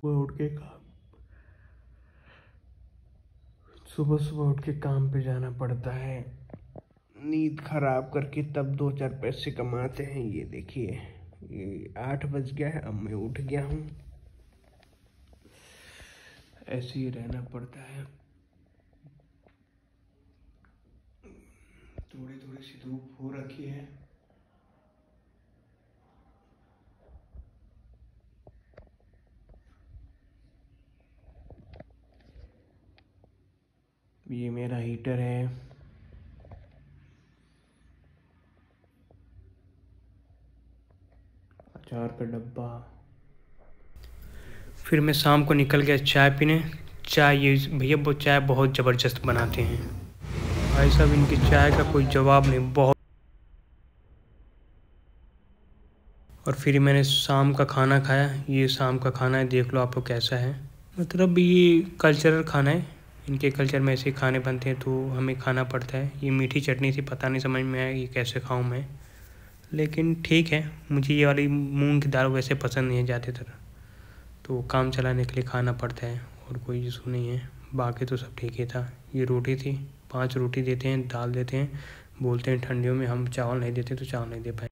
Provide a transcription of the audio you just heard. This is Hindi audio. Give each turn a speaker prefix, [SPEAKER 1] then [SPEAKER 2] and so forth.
[SPEAKER 1] सुबह उठ के काम। सुबह सुबह उठ के काम पे जाना पड़ता है। नींद खराब करके तब दो चार पैसे कमाते हैं, ये देखिए। ये आठ बज गया है, अब मैं उठ गया हूँ। ऐसे ही रहना पड़ता है। थोड़ी थोड़ी सी धूप हो रखी है। ये मेरा हीटर है। अचार का डब्बा। फिर मैं शाम को निकल गया चाय पीने। चाय ये भैया वो चाय बहुत ज़बरदस्त बनाते हैं। भाई साहब, इनकी चाय का कोई जवाब नहीं, बहुत। और फिर मैंने शाम का खाना खाया। ये शाम का खाना है, देख लो आपको कैसा है। मतलब ये कल्चरल खाना है। इनके कल्चर में ऐसे खाने बनते हैं तो हमें खाना पड़ता है। ये मीठी चटनी थी पता नहीं समझ में आया ये कैसे खाऊं मैं। लेकिन ठीक है, मुझे ये वाली मूंग की दाल वैसे पसंद नहीं है ज़्यादातर। तो काम चलाने के लिए खाना पड़ता है और कोई इशू नहीं है। बाकी तो सब ठीक ही था। ये रोटी थी, पाँच रोटी देते हैं, दाल देते हैं, बोलते हैं ठंडियों में हम चावल नहीं देते तो चावल नहीं दे पाए